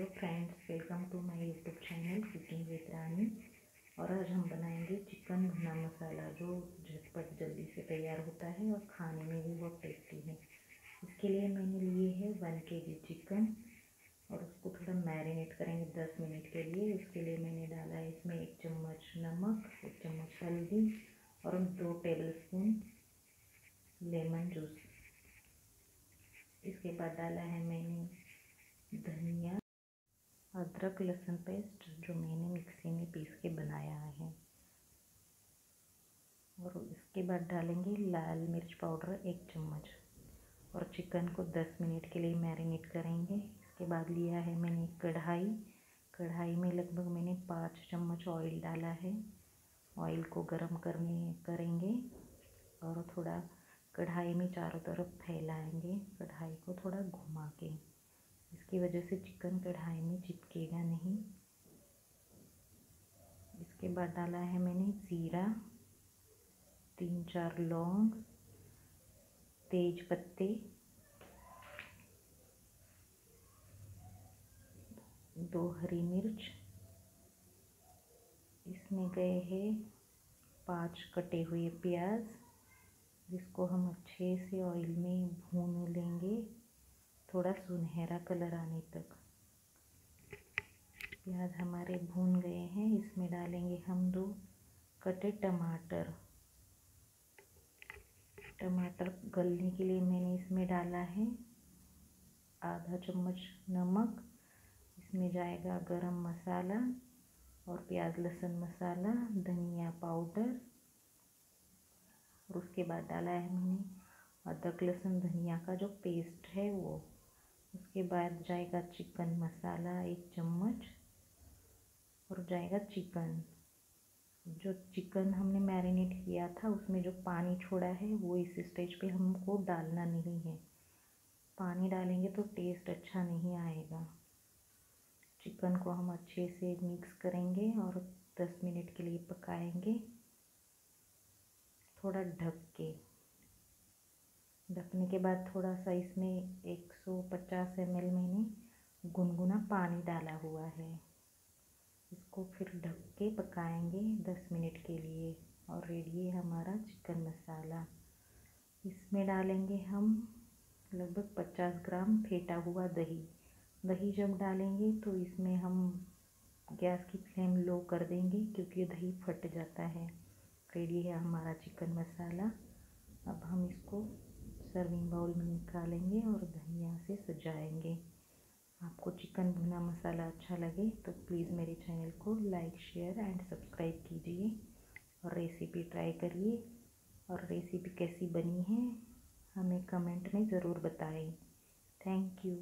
Hello friends, welcome to my YouTube channel cooking with Rani. और आज हम बनाएँगे चिकन भुना मसाला, जो झटपट जल्दी से तैयार होता है और खाने में भी बहुत टेस्टी है। इसके लिए मैंने लिए है वन के जी चिकन और उसको थोड़ा मैरिनेट करेंगे दस मिनट के लिए। इसके लिए मैंने डाला है इसमें एक चम्मच नमक, एक चम्मच हल्दी और दो टेबल स्पून लेमन जूस इसके बाद डाला है मैंने धनिया अदरक, लहसुन पेस्ट जो मैंने मिक्सी में पीस के बनाया है। और इसके बाद डालेंगे लाल मिर्च पाउडर एक चम्मच। और चिकन को 10 मिनट के लिए मैरिनेट करेंगे। इसके बाद लिया है मैंने कढ़ाई। कढ़ाई में लगभग मैंने पाँच चम्मच ऑयल डाला है। ऑयल को गरम करने, करेंगे। और थोड़ा कढ़ाई में चारों तरफ़ फैलाएँगे। कढ़ाई को थोड़ा घुमा के इसकी वजह से चिकन कढ़ाई में चिपकेगा नहीं। इसके बाद डाला है मैंने ज़ीरा तीन चार लौंग, तेज पत्ते, दो हरी मिर्च। इसमें गए हैं पाँच कटे हुए प्याज, जिसको हम अच्छे से ऑयल में थोड़ा सुनहरा कलर आने तक। प्याज हमारे भून गए हैं, इसमें डालेंगे हम दो कटे टमाटर। टमाटर गलने के लिए मैंने इसमें डाला है आधा चम्मच नमक, इसमें जाएगा गरम मसाला और प्याज लहसुन मसाला, धनिया पाउडर, और उसके बाद डाला है मैंने अदरक लहसुन धनिया का जो पेस्ट है वो। उसके बाद जाएगा चिकन मसाला एक चम्मच और जाएगा चिकन। जो चिकन हमने मैरिनेट किया था, उसमें जो पानी छोड़ा है, वो इस स्टेज पे हमको डालना नहीं है। पानी डालेंगे तो टेस्ट अच्छा नहीं आएगा। चिकन को हम अच्छे से मिक्स करेंगे और दस मिनट के लिए पकाएँगे, थोड़ा ढक के। ढकने के बाद थोड़ा सा इसमें 150 एम मैंने गुनगुना पानी डाला हुआ है। इसको फिर ढक के पकाएँगे 10 मिनट के लिए और रेडी है हमारा चिकन मसाला। इसमें डालेंगे हम लगभग 50 ग्राम फेटा हुआ दही। दही जब डालेंगे तो इसमें हम गैस की फ्लेम लो कर देंगे क्योंकि दही फट जाता है। रेडी है हमारा चिकन मसाला। अब हम इसको सर्विंग बाउल में निकालेंगे और धनिया से सजाएँगे। आपको चिकन भुना मसाला अच्छा लगे तो प्लीज़ मेरे चैनल को लाइक शेयर एंड सब्सक्राइब कीजिए और रेसिपी ट्राई करिए। और रेसिपी कैसी बनी है, हमें कमेंट में ज़रूर बताएँ। Thank you